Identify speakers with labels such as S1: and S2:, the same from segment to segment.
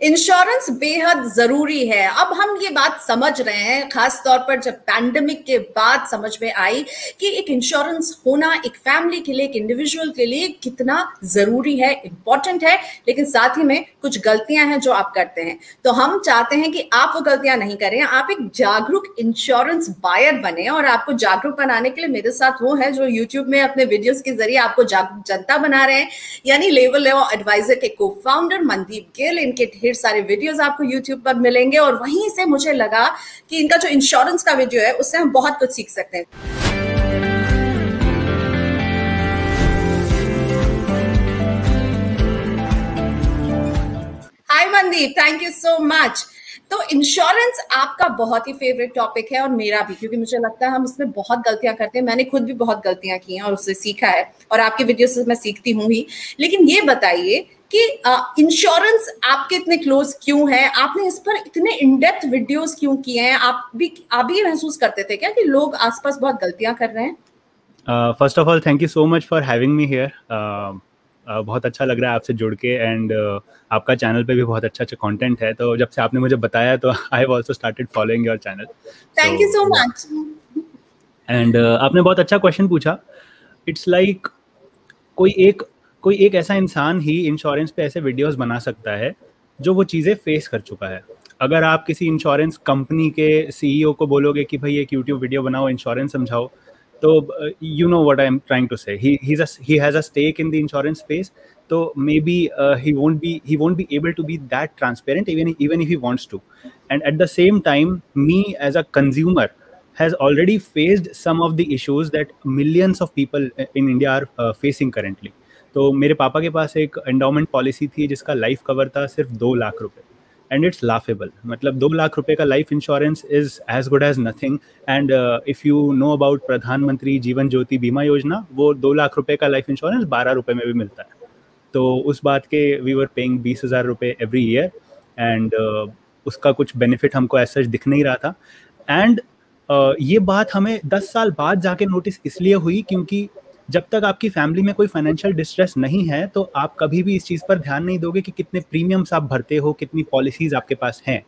S1: Insurance बेहद ज़रूरी है। अब हम ये बात समझ रहे हैं, खास तौर पर जब पैंडमिक के बाद समझ में आई कि एक इंश्योरेंस होना एक फैमिली के लिए, एक इंडिविजुअल के लिए कितना ज़रूरी है इंपॉर्टेंट है, लेकिन साथ ही में कुछ गलतियाँ हैं जो आप करते हैं। तो हम चाहते हैं कि आप वो गलतियाँ नहीं करें, आप एक जागरूक इंश्योरेंस बायर बने और आपको जागरूक बनाने के लिए मेरे साथ वो है जो यूट्यूब में अपने वीडियोस के ज़रिए आपको जागरूक जनता बना रहे हैं। यानी लेवल एडवाइजर के को फाउंडर मनदीप गिल, इनके ढेर सारे वीडियोस आपको यूट्यूब पर मिलेंगे और वहीं से मुझे लगा कि इनका जो इंश्योरेंस का वीडियो है, उससे हम बहुत कुछ सीख सकते हैं। Hi Mandeep thank you so much तो इंश्योरेंस आपका बहुत ही फेवरेट टॉपिक है और मेरा भी, क्योंकि मुझे लगता है हम उसमें बहुत गलतियाँ करते हैं। मैंने खुद भी बहुत गलतियाँ की हैं और उससे सीखा है और आपके वीडियो से मैं सीखती हूँ ही। लेकिन ये बताइए कि इंश्योरेंस आपके इतने क्लोज क्यों है? आपने इस पर इतने इनडेप्थ वीडियोस क्यों किए हैं? आप भी आप भी महसूस करते थे क्या कि लोग आसपास बहुत गलतियाँ कर रहे हैं?
S2: First of all thank you so much for having me here बहुत अच्छा लग रहा है आपसे जुड़ के एंड uh, आपका चैनल पे भी बहुत अच्छा अच्छा कंटेंट है। तो जब से आपने मुझे बताया तो I have also started following your channel
S1: thank you so much
S2: and आपने बहुत अच्छा क्वेश्चन पूछा। इट्स लाइक like, कोई एक कोई एक ऐसा इंसान ही इंश्योरेंस पे ऐसे वीडियोस बना सकता है जो वो चीज़ें फेस कर चुका है। अगर आप किसी इंश्योरेंस कंपनी के सीईओ को बोलोगे कि भाई एक यूट्यूब वीडियो बनाओ इंश्योरेंस समझाओ तो you know what I am trying to say he has a stake in the insurance space तो maybe he won't be he won't be able to be that transparent even even if he wants to and at the same time me as a consumer already faced some of the issues that millions of people in India are uh, facing currently. तो मेरे पापा के पास एक endowment policy थी जिसका life cover था सिर्फ़ दो लाख रुपए। एंड इट्स लाफेबल मतलब दो लाख रुपए का life insurance is as good as nothing and if you know about Pradhan Mantri Jeevan Jyoti बीमा योजना वो दो लाख रुपए का लाइफ इंश्योरेंस बारह रुपए में भी मिलता है। तो उस बात के वी वर पेइंग बीस हज़ार रुपये एवरी ईयर एंड उसका कुछ बेनिफिट हमको ऐसा दिख नहीं रहा था। एंड uh, ये बात हमें दस साल बाद जाके नोटिस इसलिए हुई क्योंकि जब तक आपकी फैमिली में कोई फाइनेंशियल डिस्ट्रेस नहीं है तो आप कभी भी इस चीज़ पर ध्यान नहीं दोगे कि कितने प्रीमियम्स आप भरते हो, कितनी पॉलिसीज़ आपके पास हैं।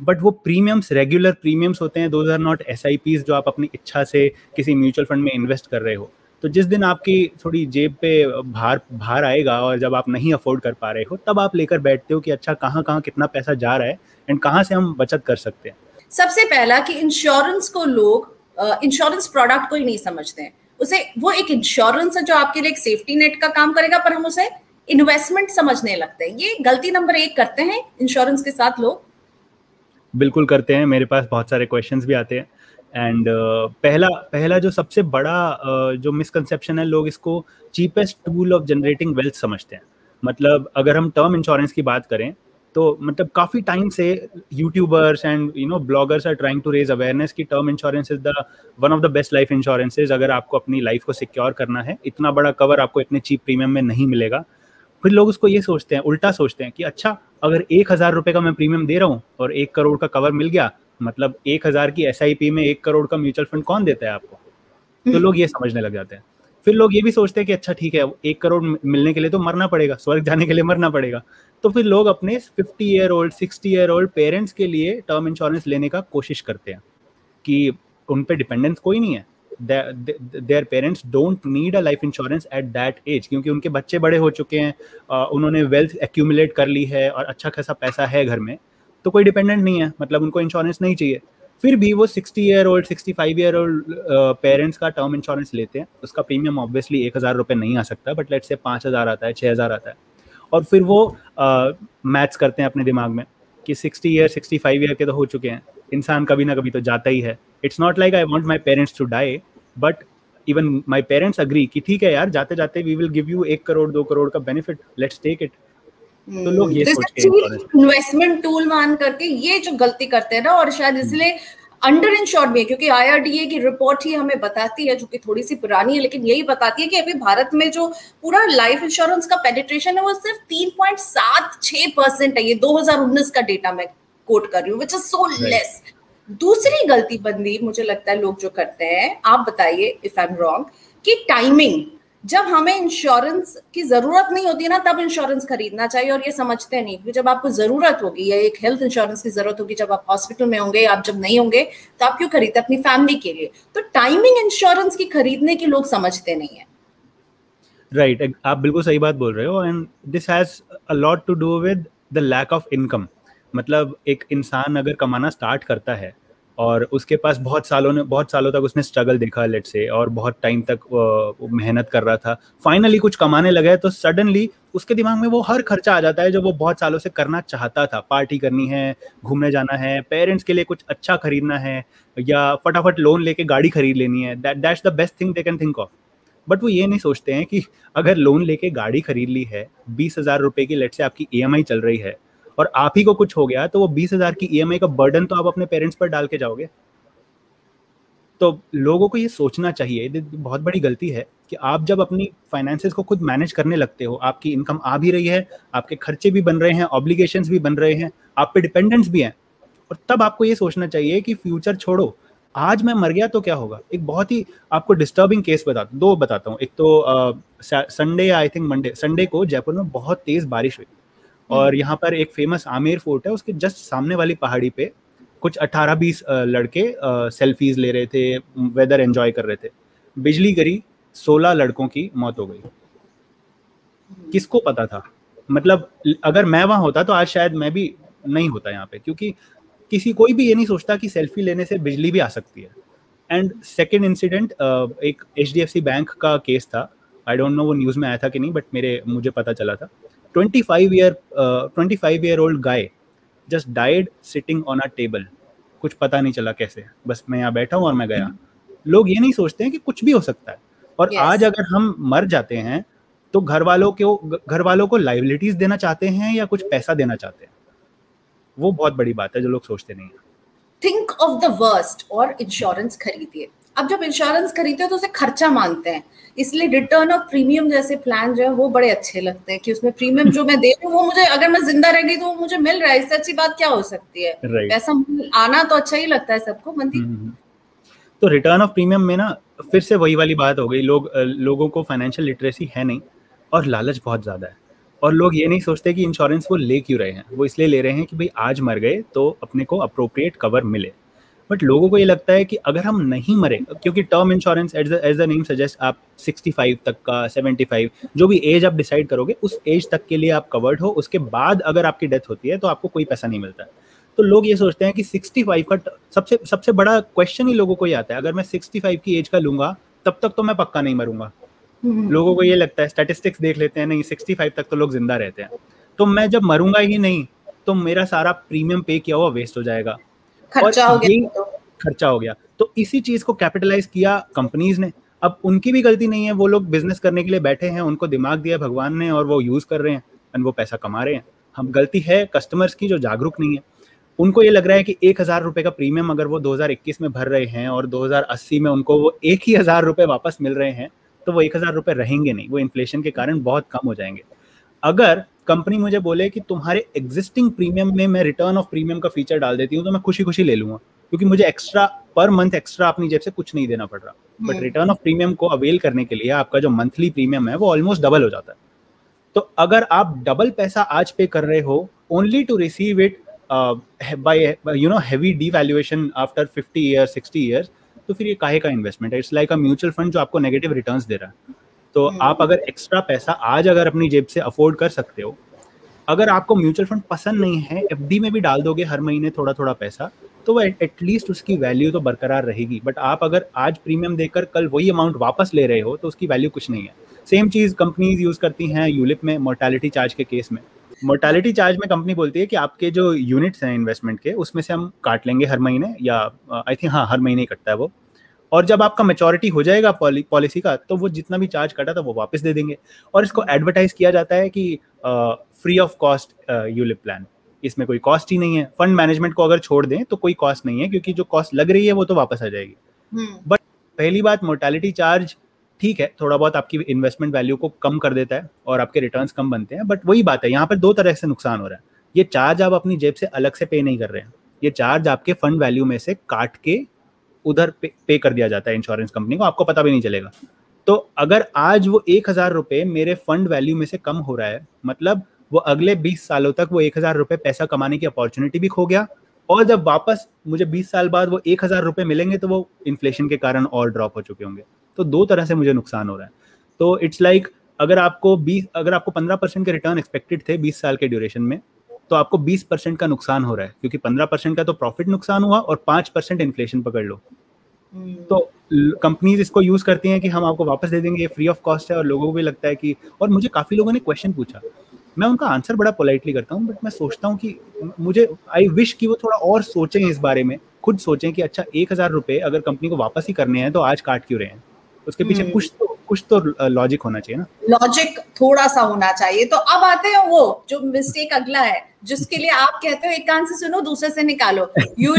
S2: बट वो प्रीमियम्स रेगुलर प्रीमियम्स होते हैं दो आर नॉट एस जो आप अपनी इच्छा से किसी म्यूचुअल फंड में इन्वेस्ट कर रहे हो। तो जिस दिन आपकी थोड़ी जेब पे भार भार आएगा और जब आप नहीं अफोर्ड कर पा रहे हो, तब आप लेकर बैठते हो कि अच्छा कहाँ कहाँ कितना पैसा जा रहा है एंड कहाँ से हम बचत कर सकते हैं।
S1: सबसे पहला कि इंश्योरेंस को लोग इंश्योरेंस प्रोडक्ट को ही नहीं समझते हैं। उसे वो एक इंश्योरेंस है जो आपके लिए एक सेफ्टी नेट का काम करेगा पर हम उसे इन्वेस्टमेंट समझने लगते हैं। ये गलती नंबर एक करते हैं इंश्योरेंस के साथ लोग।
S2: बिल्कुल करते हैं। मेरे पास बहुत सारे क्वेश्चंस भी आते हैं। एंड uh, पहला पहला जो सबसे बड़ा uh, जो मिसकंसेप्शन है लोग इसको cheapest tool of generating wealth समझते हैं। मतलब अगर हम टर्म इंश्योरेंस की बात करें तो मतलब काफ़ी टाइम से YouTubers and you know bloggers are trying to raise awareness की term insurance is the one of the best life insurances अगर आपको अपनी लाइफ को सिक्योर करना है। इतना बड़ा कवर आपको इतने चीप प्रीमियम में नहीं मिलेगा। फिर लोग उसको ये सोचते हैं उल्टा सोचते हैं कि अच्छा अगर एक हज़ार रुपये का मैं प्रीमियम दे रहा हूँ और एक करोड़ का कवर मिल गया मतलब एक हज़ार की एसआईपी में एक करोड़ का म्यूचुअल फंड कौन देता है आपको? तो लोग ये समझने लग जाते हैं। फिर लोग ये भी सोचते हैं कि अच्छा ठीक है एक करोड़ मिलने के लिए तो मरना पड़ेगा स्वर्ग जाने के लिए मरना पड़ेगा। तो फिर लोग अपने fifty year old sixty year old parents के लिए टर्म इंश्योरेंस लेने का कोशिश करते हैं कि उन पर डिपेंडेंस कोई नहीं है। Their parents don't need a life insurance at that age क्योंकि उनके बच्चे बड़े हो चुके हैं उन्होंने वेल्थ एक्यूमुलेट कर ली है और अच्छा खासा पैसा है घर में तो कोई डिपेंडेंट नहीं है मतलब उनको इंश्योरेंस नहीं चाहिए। फिर भी वो sixty year old sixty five year old parents का टर्म इंश्योरेंस लेते हैं, उसका प्रीमियम ऑब्वियसली एक हज़ार रुपये नहीं आ सकता बट लेट से पाँच हज़ार आता है छः हज़ार आता है। और फिर वो मैथ्स करते हैं अपने दिमाग में कि sixty year sixty five year के तो हो चुके हैं। इंसान कभी ना कभी तो जाता ही है। It's not like I want my parents to die but even my parents agree कि ठीक है यार जाते जाते वी विल गिव यू एक करोड़ दो करोड़ का बेनिफिट लेट्स टेक इट तो लोग ये सोचते
S1: हैं। इन्वेस्टमेंट टूल मान करके ये जो गलती करते हैं ना और शायद हम्म। इसलिए अंडर इंश्योर्ड भी है क्योंकि आईआरडीए की रिपोर्ट ही हमें बताती है जो कि थोड़ी सी पुरानी है लेकिन यही बताती है कि अभी भारत में जो पूरा लाइफ इंश्योरेंस का पेनिट्रेशन है वो सिर्फ़ तीन पॉइंट सात छह परसेंट है। ये 2019 का डेटा मैं कोट कर रही हूँ विच इज़ सो लेस दूसरी गलती बंदी मुझे लगता है लोग जो करते हैं आप बताइए इफ़ आई एम रॉन्ग कि टाइमिंग जब हमें इंश्योरेंस की ज़रूरत नहीं होती ना तब इंश्योरेंस खरीदना चाहिए और ये समझते नहीं। कि जब आपको ज़रूरत होगी या एक हेल्थ इंश्योरेंस की ज़रूरत होगी जब आप हॉस्पिटल में होंगे आप जब नहीं होंगे तो आप क्यों खरीदते अपनी फैमिली के लिए? तो टाइमिंग इंश्योरेंस की खरीदने की लोग समझते नहीं है।
S2: राइट right, आप बिल्कुल सही बात बोल रहे हो and this has a lot to do with the lack of income मतलब एक इंसान अगर कमाना स्टार्ट करता है और उसके पास बहुत सालों ने, बहुत सालों तक उसने स्ट्रगल देखा लेट से और बहुत टाइम तक मेहनत कर रहा था। फाइनली कुछ कमाने लगा है तो सडनली उसके दिमाग में वो हर खर्चा आ जाता है जो वो बहुत सालों से करना चाहता था। पार्टी करनी है, घूमने जाना है पेरेंट्स के लिए कुछ अच्छा खरीदना है, या फटाफट लोन लेके गाड़ी खरीद लेनी है। That the best thing they can think of but वो ये नहीं सोचते हैं कि अगर लोन लेके गाड़ी खरीद ली है, बीस हज़ार रुपए की लेट से आपकी ई चल रही है और आप ही को कुछ हो गया तो वो बीस हज़ार की ईएमआई का बर्डन तो आप अपने पेरेंट्स पर डाल के जाओगे। तो लोगों को ये सोचना चाहिए बहुत बड़ी गलती है कि आप जब अपनी फाइनेंसेस को खुद मैनेज करने लगते हो, आपकी इनकम आ भी रही है, आपके खर्चे भी बन रहे हैं ऑब्लिगेशंस भी बन रहे हैं, आप पे डिपेंडेंट्स भी हैं, और तब आपको ये सोचना चाहिए कि फ्यूचर छोड़ो। आज मैं मर गया तो क्या होगा? एक बहुत ही आपको डिस्टर्बिंग केस बता, दो बताता हूँ। एक तो Sunday I think Monday Sunday को जयपुर में बहुत तेज बारिश हुई। और यहाँ पर एक फ़ेमस आमेर फोर्ट है उसके जस्ट सामने वाली पहाड़ी पे कुछ 18-20 लड़के सेल्फीज ले रहे थे वेदर एंजॉय कर रहे थे। बिजली गिरी 16 लड़कों की मौत हो गई। किसको पता था? मतलब अगर मैं वहाँ होता तो आज शायद मैं भी नहीं होता यहाँ पे क्योंकि किसी कोई भी ये नहीं सोचता कि सेल्फी लेने से बिजली भी आ सकती है। एंड सेकेंड इंसिडेंट एक एचडीएफसी बैंक का केस था। आई डोंट नो वो न्यूज़ में आया था कि नहीं बट मेरे मुझे पता चला था। 25 year uh, 25 year old guy just died sitting on a table. कुछ पता नहीं चला कैसे। बस मैं यहाँ बैठा हूँ और मैं गया। लोग ये नहीं सोचते हैं कि कुछ भी हो सकता है। और yes. आज अगर हम मर जाते हैं तो घर वालों को घर वालों को लाइबिलिटीज देना चाहते हैं या कुछ पैसा देना चाहते हैं? वो बहुत बड़ी बात है जो लोग सोचते नहीं
S1: थिंक ऑफ़ द वर्स्ट और इंश्योरेंस खरीदिए। अब जब इंश्योरेंस खरीदते हैं तो उसे खर्चा मानते हैं। इसलिए रिटर्न ऑफ़ प्रीमियम जैसे प्लान जो है वो बड़े अच्छे लगते हैं कि उसमें प्रीमियम जो मैं दे रही हूँ वो मुझे अगर मैं ज़िंदा रह गई तो वो मुझे मिल रहा है। इससे अच्छी बात क्या हो सकती है? पैसा आना तो अच्छा ही लगता है सबको मंदी हम्म, हम्म, हम्म।
S2: तो रिटर्न ऑफ़ प्रीमियम में ना फिर से वही वाली बात हो गई। लोग लोगों को फाइनेंशियल लिटरेसी है नहीं और लालच बहुत ज़्यादा है। और लोग ये नहीं सोचते कि इंश्योरेंस वो ले क्यों रहे हैं। वो इसलिए ले रहे हैं कि भाई आज मर गए तो अपने को अप्रोप्रिएट कवर मिले। बट लोगों को ये लगता है कि अगर हम नहीं मरे क्योंकि term insurance as the name suggest आप 65 तक का 75 जो भी एज आप डिसाइड करोगे उस एज तक के लिए आप कवर्ड हो उसके बाद अगर आपकी डेथ होती है तो आपको कोई पैसा नहीं मिलता। तो लोग ये सोचते हैं कि 65 का सबसे सबसे बड़ा क्वेश्चन ही लोगों को ये आता है अगर मैं 65 की एज का लूँगा तब तक तो मैं पक्का नहीं मरूँगा। हम्म। लोगों को ये लगता है स्टैटिस्टिक्स देख लेते हैं नहीं 65 तक तो लोग ज़िंदा रहते हैं। तो मैं जब मरूँगा ही नहीं तो मेरा सारा प्रीमियम पे किया हुआ वेस्ट हो जाएगा।
S1: खर्चा हो गया तो।
S2: खर्चा हो गया। तो इसी चीज़ को कैपिटलाइज किया कंपनीज़ ने। अब उनकी भी गलती नहीं है। वो लोग बिज़नेस करने के लिए बैठे हैं उनको दिमाग दिया भगवान ने और वो यूज़ कर रहे हैं एंड वो पैसा कमा रहे हैं। हम गलती है कस्टमर्स की जो जागरूक नहीं है। उनको ये लग रहा है कि एक हज़ार रुपए का प्रीमियम अगर वो 2021 में भर रहे हैं और 2080 में उनको वो एक ही हज़ार रुपए वापस मिल रहे हैं तो वो एक हज़ार रुपए रहेंगे नहीं। वो इन्फ्लेशन के कारण बहुत कम हो जाएँगे। अगर कंपनी मुझे बोले कि तुम्हारे एग्जिस्टिंग प्रीमियम में मैं रिटर्न ऑफ़ प्रीमियम का फीचर डाल देती हूँ तो मैं खुशी खुशी ले लूँगा। क्योंकि मुझे एक्स्ट्रा पर मंथ एक्स्ट्रा अपनी जेब से कुछ नहीं देना पड़ रहा। बट रिटर्न ऑफ़ प्रीमियम को अवेल करने के लिए आपका जो मंथली प्रीमियम है वो ऑलमोस्ट डबल हो जाता है। तो अगर आप डबल पैसा आज पे कर रहे हो only to receive it by you know heavy devaluation after 50 years 60 years तो फिर ये काहे का इन्वेस्टमेंट है? It's like a mutual fund जो आपको नेगेटिव रिटर्न्स दे रहा है। तो hmm. आप अगर एक्स्ट्रा पैसा आज अगर अपनी जेब से अफोर्ड कर सकते हो अगर आपको म्यूचुअल फंड पसंद नहीं है एफडी में भी डाल दोगे हर महीने थोड़ा थोड़ा पैसा तो वह एटलीस्ट उसकी वैल्यू तो बरकरार रहेगी। बट आप अगर आज प्रीमियम देकर कल वही अमाउंट वापस ले रहे हो तो उसकी वैल्यू कुछ नहीं है। सेम चीज़ कंपनीज़ यूज़ करती हैं यूलिप में मोर्टैलिटी चार्ज के केस में। मोर्टैलिटी चार्ज में कंपनी बोलती है कि आपके जो यूनिट्स हैं इन्वेस्टमेंट के उसमें से हम काट लेंगे हर महीने या आई थिंक हाँ हर महीने ही कटता है वो। और जब आपका मेचोरिटी हो जाएगा पॉलिसी का तो वो जितना भी चार्ज कटा था वो वापस दे देंगे। और इसको एडवर्टाइज किया जाता है कि free of cost ULIP plan इसमें कोई कॉस्ट ही नहीं है। फंड मैनेजमेंट को अगर छोड़ दें तो कोई कॉस्ट नहीं है क्योंकि जो कॉस्ट लग रही है वो तो वापस आ जाएगी। But hmm. पहली बात मोर्टेलिटी चार्ज ठीक है थोड़ा बहुत आपकी इन्वेस्टमेंट वैल्यू को कम कर देता है और आपके रिटर्न कम बनते हैं बट वही बात है यहाँ पर दो तरह से नुकसान हो रहा है। ये चार्ज आप अपनी जेब से अलग से पे नहीं कर रहे हैं। ये चार्ज आपके फंड वैल्यू में से काट के उधर पे, पे कर दिया जाता है इंश्योरेंस कंपनी को आपको पता भी नहीं चलेगा। तो अगर आज वो एक हज़ार रुपए मेरे फंड वैल्यू में से कम हो रहा है मतलब वो अगले बीस सालों तक वो एक हज़ार रुपए पैसा कमाने की अपॉर्चुनिटी भी खो गया और जब वापस मुझे बीस साल बाद वो एक हज़ार रुपए मिलेंगे तो वो इन्फ्लेशन के कारण और ड्रॉप हो चुके होंगे। तो दो तरह से मुझे नुकसान हो रहा है। तो इट्स लाइक like, अगर आपको बीस अगर आपको पंद्रह परसेंट के रिटर्न एक्सपेक्टेड थे बीस साल के ड्यूरेशन में तो आपको बीस परसेंट का नुकसान हो रहा है क्योंकि पंद्रह परसेंट का तो प्रॉफिट नुकसान हुआ और पाँच परसेंट इन्फ्लेशन पकड़ लो। हम्म। तो कंपनीज़ इसको यूज़ करती हैं कि हम आपको वापस दे देंगे ये फ्री ऑफ़ कॉस्ट है और लोगों को भी लगता है कि और मुझे काफ़ी लोगों ने क्वेश्चन पूछा। मैं उनका आंसर बड़ा पोलाइटली करता हूँ बट मैं सोचता हूँ कि मुझे आई विश कि वो थोड़ा और सोचें इस बारे में। खुद सोचें कि अच्छा एक हज़ार रुपए अगर कंपनी को वापस ही करने हैं तो आज काट क्यों रहे हैं? उसके पीछे हम्म। कुछ तो कुछ तो लॉजिक होना चाहिए ना।
S1: लॉजिक थोड़ा सा होना चाहिए। तो अब आते हैं वो जो मिस्टेक अगला है। जिसके लिए आप कहते हो, एक कान से सुनो, दूसरे से निकालो। यू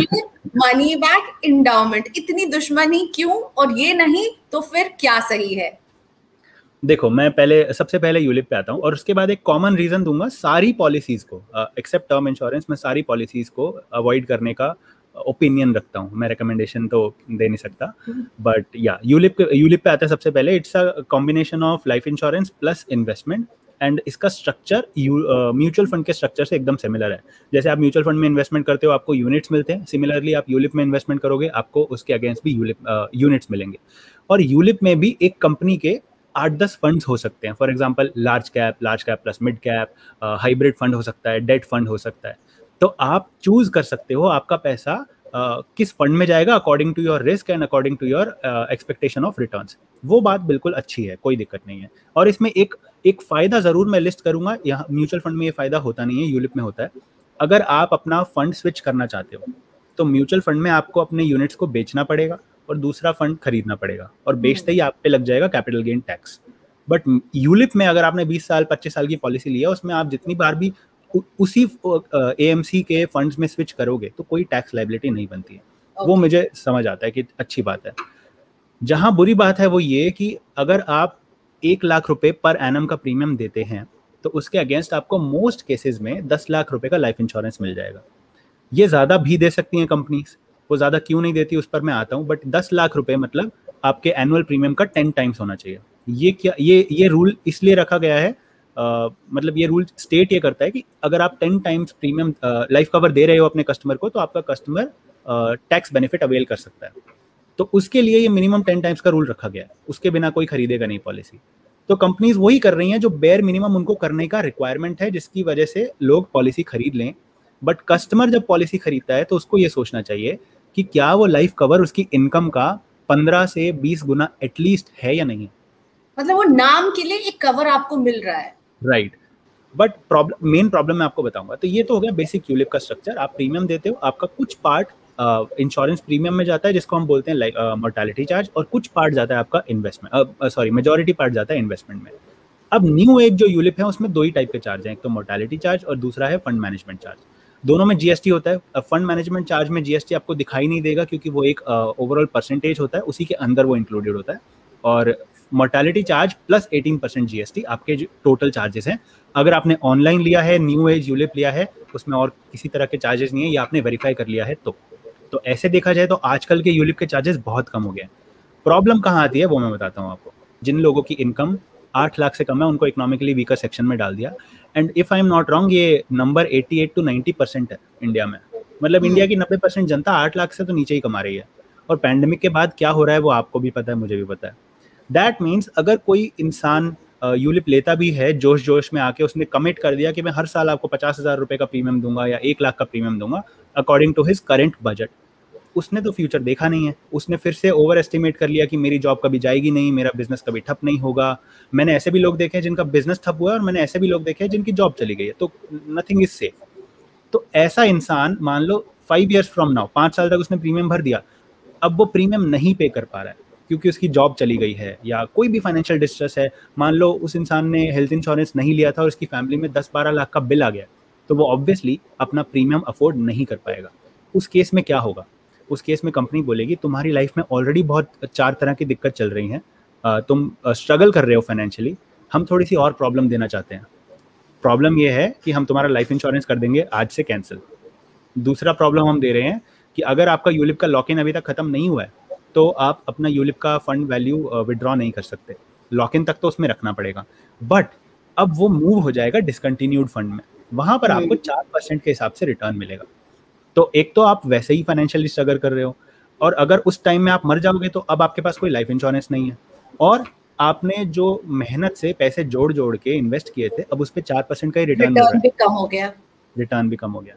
S1: मनी बैक इंडाउमेंट इतनी दुश्मनी क्यों? और ये नहीं तो फिर क्या सही है?
S2: देखो, मैं पहले, सबसे पहले यूलिप पे आता हूँ और उसके बाद एक कॉमन रीजन दूँगा, सारी पॉलिसीज़ को एक्सेप्ट टर्म इंश्योरेंस में सारी पॉलिसीज़ को अवॉइड करने का ओपिनियन रखता हूँ। मैं रिकमेंडेशन तो दे नहीं सकता बट या यूलिप यूलिप पे आता है सबसे पहले। It's a combination of life insurance plus investment and इसका स्ट्रक्चर म्यूचुअल फंड के स्ट्रक्चर से एकदम सिमिलर है। जैसे आप म्यूचुअल फंड में इन्वेस्टमेंट करते हो आपको यूनिट्स मिलते हैं। सिमिलरली आप यूलिप में इन्वेस्टमेंट करोगे आपको उसके अगेंस्ट भी यूनिट्स मिलेंगे। और यूलिप में भी एक कंपनी के आठ दस फंड्स हो सकते हैं। For example large cap large cap plus mid cap hybrid fund हो सकता है डेट फंड हो सकता है। तो आप चूज़ कर सकते हो आपका पैसा uh, किस फंड में जाएगा according to your risk and according to your expectation of return वो बात बिल्कुल अच्छी है कोई दिक्कत नहीं है। और इसमें एक एक फ़ायदा ज़रूर मैं लिस्ट करूँगा। यहाँ म्यूचुअल फंड में ये फ़ायदा होता नहीं है यूलिप में होता है। अगर आप अपना फंड स्विच करना चाहते हो तो म्यूचुअल फंड में आपको अपने यूनिट्स को बेचना पड़ेगा और दूसरा फंड खरीदना पड़ेगा और बेचते ही हम्म। आप पे लग जाएगा capital gain tax but ULIP में अगर आपने 20 साल 25 साल की पॉलिसी लिया उसमें आप जितनी बार भी उसी ए के फंड्स में स्विच करोगे तो कोई टैक्स लाइबिलिटी नहीं बनती है। okay. वो मुझे समझ आता है कि अच्छी बात है। जहाँ बुरी बात है वो ये कि अगर आप एक लाख रुपए पर एनम का प्रीमियम देते हैं तो उसके अगेंस्ट आपको मोस्ट केसेस में दस लाख रुपए का लाइफ इंश्योरेंस मिल जाएगा। ये ज़्यादा भी दे सकती हैं कंपनीज़ वो ज़्यादा क्यों नहीं देती उस पर मैं आता हूँ बट दस लाख रुपए मतलब आपके एनुअल प्रीमियम का टेन टाइम्स होना चाहिए। ये क्या ये ये रूल इसलिए रखा गया है Uh, मतलब ये रूल स्टेट ये करता है कि अगर आप ten times premium life cover दे रहे हो अपने कस्टमर को तो आपका कस्टमर टैक्स बेनिफिट अवेल कर सकता है। तो उसके लिए ये मिनिमम टेन टाइम्स का रूल रखा गया है। उसके बिना कोई खरीदेगा नहीं पॉलिसी तो कंपनीज़ वही कर रही हैं जो बेयर मिनिमम उनको करने का रिक्वायरमेंट है जिसकी वजह से लोग पॉलिसी खरीद लें। बट कस्टमर जब पॉलिसी खरीदता है तो उसको ये सोचना चाहिए कि क्या वो लाइफ कवर उसकी इनकम का पंद्रह से बीस गुना एटलीस्ट है या नहीं।
S1: मतलब वो नाम के लिए एक कवर आपको मिल रहा है।
S2: Right but problem main problem मैं आपको बताऊँगा। तो ये तो हो गया बेसिक यूलिप का स्ट्रक्चर आप प्रीमियम देते हो आपका कुछ पार्ट इंश्योरेंस प्रीमियम में जाता है जिसको हम बोलते हैं लाइक मोर्टैलिटी चार्ज और कुछ पार्ट जाता है आपका इन्वेस्टमेंट सॉरी मेजोरिटी पार्ट जाता है इन्वेस्टमेंट में। अब न्यू एज जो यूलिप है उसमें दो ही टाइप के चार्ज हैं एक तो मोर्टैलिटी चार्ज और दूसरा है फंड मैनेजमेंट चार्ज दोनों में जीएसटी होता है फंड मैनेजमेंट चार्ज में जीएसटी आपको दिखाई नहीं देगा क्योंकि वो एक ओवरऑल uh, परसेंटेज होता है उसी के अंदर वो इंक्लूडेड होता है। और mortality charge plus 18 percent GST आपके जो टोटल चार्जेस हैं। अगर आपने ऑनलाइन लिया है न्यू एज यूलिप लिया है उसमें और किसी तरह के चार्जेस नहीं है या आपने वेरीफाई कर लिया है तो। तो ऐसे देखा जाए तो आजकल के यूलिप के चार्जेस बहुत कम हो गए प्रॉब्लम कहाँ आती है वो मैं बताता हूँ आपको। जिन लोगों की इनकम आठ लाख से कम है, उनको इकोनॉमिकली वीकर सेक्शन में डाल दिया। And if I am not wrong ये नंबर 88 टू 90 परसेंट है इंडिया में। मतलब इंडिया की 90 परसेंट जनता आठ लाख से तो नीचे ही कमा रही है। और पैंडमिक के बाद क्या हो रहा है वो आपको भी पता है, मुझे भी पता है। दैट मीन्स अगर कोई इंसान यूलिप लेता भी है जोश जोश में आके उसने कमिट कर दिया कि मैं हर साल आपको पचास हज़ार रुपये का प्रीमियम दूँगा या एक लाख का प्रीमियम दूँगा according to his current budget उसने तो फ्यूचर देखा नहीं है। उसने फिर से ओवर एस्टिमेट कर लिया कि मेरी जॉब कभी जाएगी नहीं, मेरा बिज़नेस कभी ठप नहीं होगा। मैंने ऐसे भी लोग देखे हैं जिनका बिज़नेस ठप हुआ है और मैंने ऐसे भी लोग देखे हैं जिनकी जॉब चली गई है। तो नथिंग इज़ सेफ़ तो ऐसा इंसान, मान लो फाइव ईयर्स फ्रॉम नाउ पाँच साल तक उसने प्रीमियम भर दिया, अब वो प्रीमियम नहीं पे कर पा रहा है, क्योंकि उसकी जॉब चली गई है या कोई भी फाइनेंशियल डिस्ट्रेस है। मान लो, उस इंसान ने हेल्थ इंश्योरेंस नहीं लिया था और उसकी फैमिली में दस बारह लाख का बिल आ गया तो वो ऑब्वियसली अपना प्रीमियम अफोर्ड नहीं कर पाएगा। उस केस में क्या होगा? उस केस में कंपनी बोलेगी तुम्हारी लाइफ में ऑलरेडी बहुत चार तरह की दिक्कत चल रही हैं। तुम स्ट्रगल कर रहे हो फाइनेंशियली हम थोड़ी सी और प्रॉब्लम देना चाहते हैं। प्रॉब्लम ये है कि हम तुम्हारा लाइफ इंश्योरेंस कर देंगे आज से कैंसिल दूसरा प्रॉब्लम हम दे रहे हैं कि अगर आपका यूलिप का लॉक इन अभी तक खत्म नहीं हुआ है तो आप अपना यूलिप का फंड वैल्यू विड्रॉ नहीं कर सकते। लॉक इन तक तो उसमें रखना पड़ेगा। बट अब वो मूव हो जाएगा डिसकंटिन्यूड फंड में। वहाँ पर आपको। चार परसेंट के हिसाब से रिटर्न मिलेगा। तो एक तो आप वैसे ही फाइनेंशियली स्ट्रगल कर रहे हो और अगर उस टाइम में आप मर जाओगे तो अब आपके पास कोई लाइफ इंश्योरेंस नहीं है। और आपने जो मेहनत से पैसे जोड़ जोड़ के इन्वेस्ट किए थे अब उस पर चार परसेंट का ही रिटर्न
S1: भी कम हो गया।
S2: रिटर्न भी कम हो गया।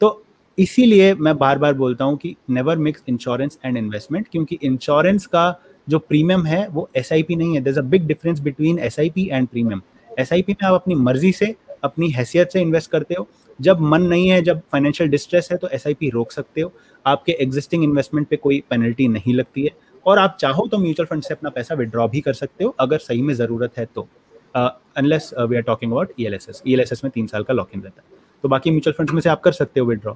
S2: तो इसीलिए मैं बार बार बोलता हूँ कि never mix insurance and investment क्योंकि इंश्योरेंस का जो प्रीमियम है वो एसआईपी नहीं है। There a big difference between S and premium S में आप अपनी मर्ज़ी से अपनी हैसियत से इन्वेस्ट करते हो। जब मन नहीं है, जब फाइनेंशियल डिस्ट्रेस है तो एसआईपी रोक सकते हो। आपके एग्जिस्टिंग इन्वेस्टमेंट पे कोई पेनल्टी नहीं लगती है। और आप चाहो तो म्यूचुअल फंड से अपना पैसा विड्रॉ भी कर सकते हो, अगर सही में ज़रूरत है तो। Unless we are talking about E L S S E L S S में तीन साल का लॉक इन रहता है। तो बाकी म्यूचुअल फंड में से आप कर सकते हो विड्रॉ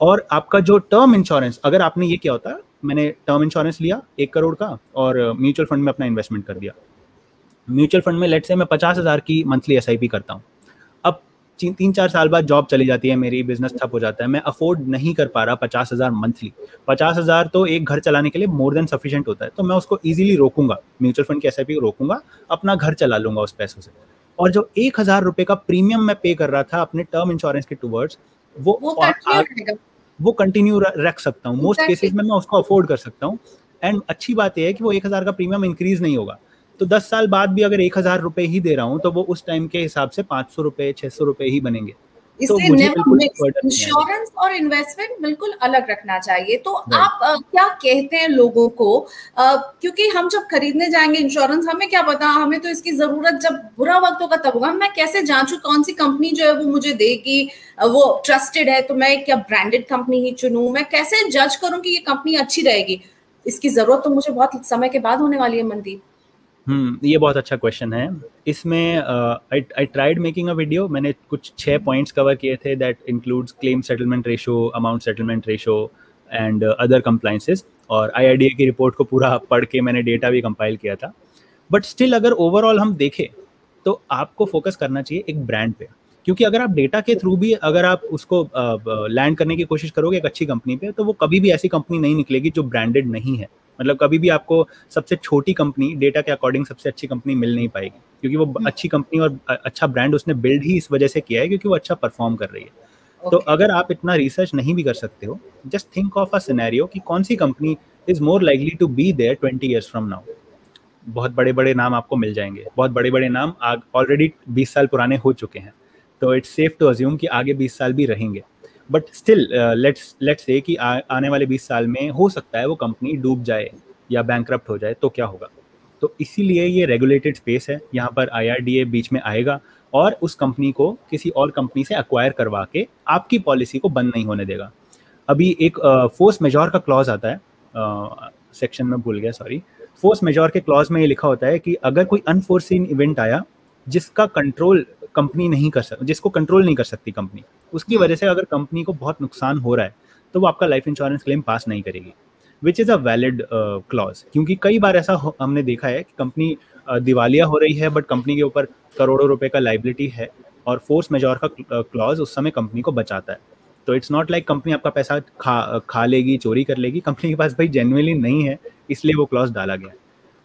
S2: और आपका जो टर्म इंश्योरेंस अगर आपने ये क्या होता है मैंने टर्म इंश्योरेंस लिया एक करोड़ का, और म्यूचुअल फंड में अपना इन्वेस्टमेंट कर दिया। म्यूचुअल फंड में लेट से मैं पचास हज़ार की मंथली एसआईपी करता हूँ। तीन चार साल बाद जॉब चली जाती है मेरी बिज़नेस ठप हो जाता है। मैं अफोर्ड नहीं कर पा रहा पचास हज़ार मंथली पचास हज़ार तो एक घर चलाने के लिए मोर देन सफिशियंट होता है। तो मैं उसको ईजिली रोकूँगा। म्यूचुअल फंड की एस रोकूँगा अपना घर चला लूँगा उस पैसों से। और जो एक हज़ार रुपये का प्रीमियम मैं पे कर रहा था अपने टर्म इंश्योरेंस के टूवर्ड्स वो वो, वो कंटिन्यू रख सकता हूँ। मोस्ट केसेस में मैं उसको अफोर्ड कर सकता हूँ। एंड अच्छी बात यह है कि वो एक हज़ार का प्रीमियम इंक्रीज नहीं होगा। तो दस साल बाद भी अगर एक हज़ार रुपए ही दे रहा हूँ तो वो उस टाइम के हिसाब से पाँच सौ रुपए छह सौ रुपए ही बनेंगे।
S1: तो इंश्योरेंस और इन्वेस्टमेंट बिल्कुल अलग रखना चाहिए। तो आप आ, क्या कहते हैं लोगों को आ, क्योंकि हम जब खरीदने जाएँगे इंश्योरेंस हमें क्या पता हमें तो इसकी ज़रूरत जब बुरा वक्त होगा तब होगा। मैं कैसे जांचू कौन सी कंपनी जो है वो मुझे देगी वो ट्रस्टेड है तो मैं क्या ब्रांडेड कंपनी ही चुनू? मैं कैसे जज करूँ कि ये कंपनी अच्छी रहेगी? इसकी ज़रूरत तो मुझे बहुत समय के बाद होने वाली है मनदीप।
S2: हम्म ये बहुत अच्छा क्वेश्चन है। इसमें I tried making a video मैंने कुछ छः पॉइंट्स कवर किए थे that includes claim settlement ratio amount settlement ratio and other compliances और आई की रिपोर्ट को पूरा पढ़ के मैंने डेटा भी कंपाइल किया था। बट स्टिल अगर ओवरऑल हम देखें तो आपको फोकस करना चाहिए एक ब्रांड पे। क्योंकि अगर आप डेटा के थ्रू भी, अगर आप उसको लैंड करने की कोशिश करोगे एक अच्छी कंपनी पे तो वो कभी भी ऐसी कंपनी नहीं निकलेगी जो ब्रांडेड नहीं है। मतलब कभी भी आपको सबसे छोटी कंपनी डेटा के अकॉर्डिंग सबसे अच्छी कंपनी मिल नहीं पाएगी। क्योंकि वो हम्म। अच्छी कंपनी और अच्छा ब्रांड उसने बिल्ड ही इस वजह से किया है क्योंकि वो अच्छा परफॉर्म कर रही है। तो अगर आप इतना रिसर्च नहीं भी कर सकते हो just think of a scenario कि कौन सी company is more likely to be there twenty years from now बहुत बड़े बड़े नाम आपको मिल जाएँगे। बहुत बड़े बड़े नाम ऑलरेडी बीस साल पुराने हो चुके हैं। तो इट्स सेफ़ टू अज्यूम कि आगे बीस साल भी रहेंगे। But still let's let's say कि आ, आने वाले बीस साल में हो सकता है वो कंपनी डूब जाए या बैंक हो जाए तो क्या होगा? तो इसीलिए ये रेगुलेटेड स्पेस है। यहाँ पर आईआरडीए बीच में आएगा और उस कंपनी को किसी और कंपनी से अक्वायर करवा के आपकी पॉलिसी को बंद नहीं होने देगा। अभी एक फोर्स uh, मेजोर का क्लॉज आता है। सेक्शन uh, में भूल गया सॉरी फोर्स मेजोर के क्लॉज में ये लिखा होता है कि अगर कोई अनफोर्सिन इवेंट आया जिसका कंट्रोल कंपनी नहीं कर सकती जिसको कंट्रोल नहीं कर सकती कंपनी उसकी हाँ। वजह से अगर कंपनी को बहुत नुकसान हो रहा है तो वो आपका लाइफ इंश्योरेंस क्लेम पास नहीं करेगी। Which is a valid clause क्योंकि कई बार ऐसा हमने देखा है कि कंपनी uh, दिवालिया हो रही है बट कंपनी के ऊपर करोड़ों रुपए का लाइबिलिटी है और फोर्स मेजोर का क्लॉज uh, उस समय कंपनी को बचाता है। तो इट्स नॉट लाइक कंपनी आपका पैसा खा खा लेगी चोरी कर लेगी। कंपनी के पास भाई जेनुअनली नहीं है इसलिए वो क्लॉज डाला गया।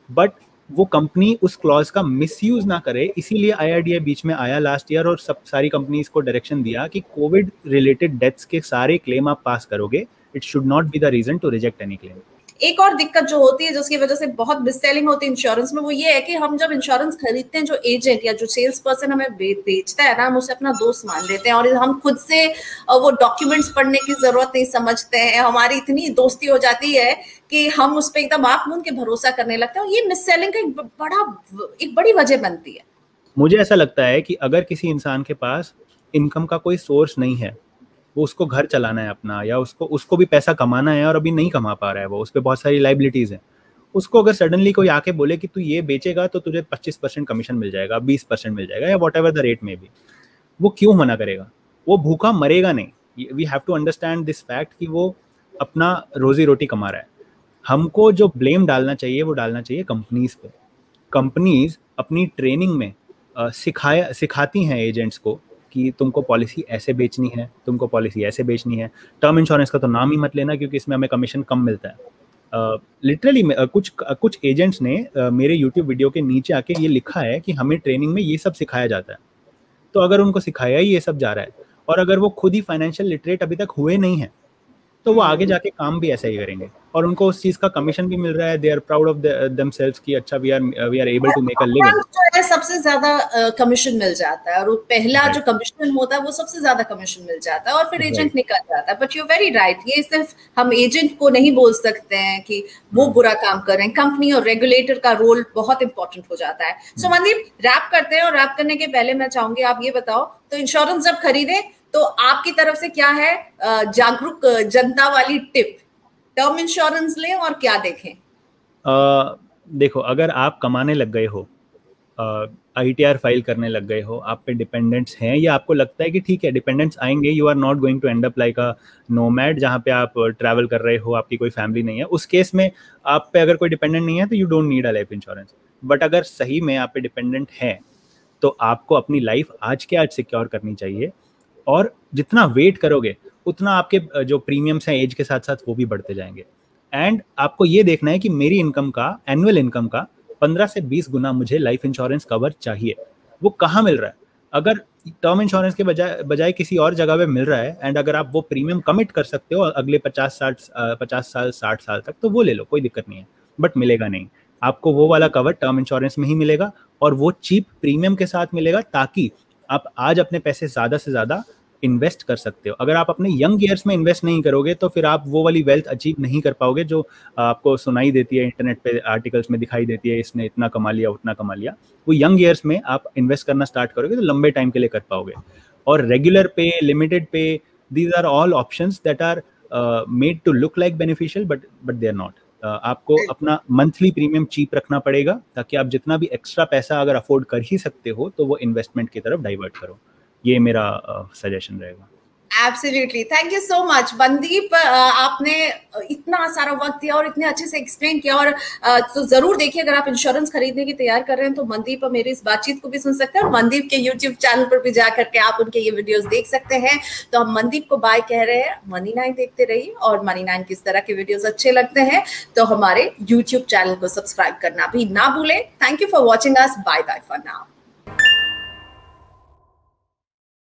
S2: बट वो कंपनी उस क्लॉज का मिसयूज ना करे, इसीलिए आई बीच में आया लास्ट ईयर और सब सारी कंपनीज़ को डायरेक्शन दिया कि कोविड रिलेटेड डेथ्स के सारे क्लेम आप पास करोगे it should not be the reason to reject any claim
S1: एक और दिक्कत जो होती है जिसकी वजह से बहुत मिससेलिंग होती है इंश्योरेंस में, वो ये है कि हम जब इंश्योरेंस खरीदते हैं, जो एजेंट या जो सेल्स पर्सन हमें बेचता है ना, हम उसे अपना दोस्त मान लेते हैं और हम खुद से वो डॉक्यूमेंट्स पढ़ने की ज़रूरत नहीं समझते हैं। हमारी इतनी दोस्ती हो जाती है कि हम उस पर एकदम आँख मूंद के भरोसा करने लगते हैं ये मिससेलिंग का एक बड़ा एक बड़ी वजह बनती है।
S2: मुझे ऐसा लगता है कि अगर किसी इंसान के पास इनकम का कोई सोर्स नहीं है वो उसको घर चलाना है अपना, या उसको उसको भी पैसा कमाना है और अभी नहीं कमा पा रहा है वो उस पर बहुत सारी लाइबिलिटीज़ हैं। उसको अगर सडनली कोई आके बोले कि तू ये बेचेगा तो तुझे पच्चीस परसेंट कमीशन मिल जाएगा, बीस परसेंट मिल जाएगा, या वॉट एवर द रेट में भी वो क्यों मना करेगा? वो भूखा मरेगा नहीं। We have to understand this fact कि वो अपना रोजी रोटी कमा रहा है। हमको जो ब्लेम डालना चाहिए, वो डालना चाहिए कंपनीज़ पे। कंपनीज़ अपनी ट्रेनिंग में सिखाया, सिखाती हैं एजेंट्स को कि तुमको पॉलिसी ऐसे बेचनी है तुमको पॉलिसी ऐसे बेचनी है। टर्म इंश्योरेंस का तो नाम ही मत लेना क्योंकि इसमें हमें कमीशन कम मिलता है। लिटरली uh, uh, कुछ uh, कुछ एजेंट्स ने uh, मेरे यूट्यूब वीडियो के नीचे आके ये लिखा है कि हमें ट्रेनिंग में ये सब सिखाया जाता है। तो अगर उनको सिखाया ही ये सब जा रहा है और अगर वो खुद ही फाइनेंशियल लिटरेट अभी तक हुए नहीं है तो वो आगे जाके काम भी ऐसा ही करेंगे। और उनको उस चीज़ का कमीशन भी मिल रहा है। They are proud of themselves कि अच्छा we are we are able to make a living
S1: जो है सबसे ज़्यादा कमीशन मिल जाता है। और वो पहला जो कमीशन होता है वो सबसे ज़्यादा कमीशन मिल जाता है। और फिर एजेंट निकल जाता है। बट यू वेरी राइट ये सिर्फ़ हम एजेंट को नहीं बोल सकते हैं कि वो hmm. बुरा काम कर रहे हैं। कंपनी और रेगुलेटर का रोल बहुत इंपॉर्टेंट हो जाता है। सो. मनदीप रैप करते हैं और रैप करने के पहले मैं चाहूँगी आप ये बताओ तो इंश्योरेंस जब खरीदे तो आपकी तरफ़ से क्या है जागरूक जनता वाली टिप टर्म इंश्योरेंस लें और क्या देखें?
S2: आ, देखो अगर आप कमाने लग गए हो आई टी फ़ाइल करने लग गए हो आप पे डिपेंडेंट्स हैं या आपको लगता है कि ठीक है डिपेंडेंट्स आएँगे you are not going to end up like a nomad जहाँ पे आप ट्रैवल कर रहे हो आपकी कोई फैमिली नहीं है उस केस में आप पे अगर कोई डिपेंडेंट नहीं है तो you don't need a life insurance but अगर सही में आप पे डिपेंडेंट है तो आपको अपनी लाइफ आज के आज सिक्योर करनी चाहिए और जितना वेट करोगे उतना आपके जो प्रीमियम्स हैं एज के साथ साथ वो भी बढ़ते जाएँगे। एंड आपको ये देखना है कि मेरी इनकम का एनुअल इनकम का पंद्रह से बीस गुना मुझे लाइफ इंश्योरेंस कवर चाहिए। वो कहाँ मिल रहा है? अगर टर्म इंश्योरेंस के बजाय बजाय किसी और जगह पे मिल रहा है एंड अगर आप वो प्रीमियम कमिट कर सकते हो अगले पचास साठ पचास साल, साठ साल तक तो वो ले लो, कोई दिक्कत नहीं है। बट मिलेगा नहीं। आपको वो वाला कवर टर्म इंश्योरेंस में ही मिलेगा और वो चीप प्रीमियम के साथ मिलेगा ताकि आप आज अपने पैसे ज़्यादा से ज़्यादा इन्वेस्ट कर सकते हो। अगर आप अपने यंग ईयर्स में इन्वेस्ट नहीं करोगे तो फिर आप वो वाली वेल्थ अचीव नहीं कर पाओगे जो आपको सुनाई देती है इंटरनेट पे आर्टिकल्स में दिखाई देती है इसने इतना कमा लिया उतना कमा लिया। वो यंग ईयर्स में आप इन्वेस्ट करना स्टार्ट करोगे तो लंबे टाइम के लिए कर पाओगे। और regular pay limited pay these are all option that are made to look like beneficial but but they are not आपको अपना मंथली प्रीमियम चीप रखना पड़ेगा ताकि आप जितना भी एक्स्ट्रा पैसा अगर अफोर्ड कर ही सकते हो तो वो इन्वेस्टमेंट की तरफ़ डाइवर्ट करो। ये मेरा सजेशन रहेगा।
S1: Absolutely thank you so much Bandeep आपने इतना सारा वक्त दिया और इतने अच्छे से एक्सप्लेन किया और तो ज़रूर देखिए, अगर आप इंश्योरेंस खरीदने की तैयार कर रहे हैं तो मनदीप मेरी इस बातचीत को भी सुन सकते हैं मनदीप के यूट्यूब चैनल पर भी जा करके आप उनके ये वीडियोस देख सकते हैं। तो हम मनदीप को बाय कह रहे हैं। मनी नाइन देखते रहिए और मनी नाइन किस तरह के वीडियोज़ अच्छे लगते हैं तो हमारे यूट्यूब चैनल को सब्सक्राइब करना भी ना भूलें। Thank you for watching us bye bye for now